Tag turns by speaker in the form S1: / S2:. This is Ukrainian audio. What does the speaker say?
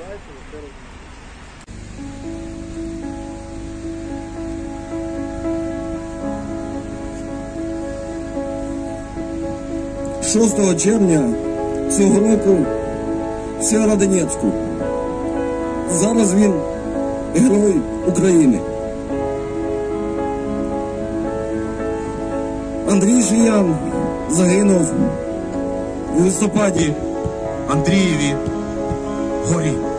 S1: відповідаєте за це
S2: 6 червня цього року в Сєвєродонецьку. Зараз він герой України. Андрій Шиян загинув у листопаді
S3: Андрієві горі.